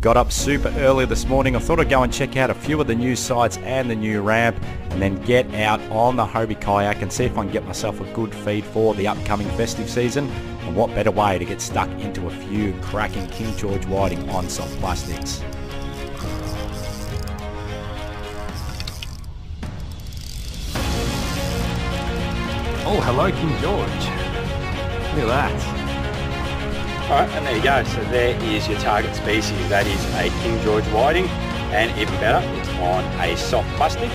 Got up super early this morning. I thought I'd go and check out a few of the new sites and the new ramp and then get out on the Hobie kayak and see if I can get myself a good feed for the upcoming festive season. And what better way to get stuck into a few cracking King George whiting on soft plastics. Oh, hello, King George. Look at that. Alright, and there you go. So there is your target species. That is a King George whiting, and even better, it's on a soft plastic.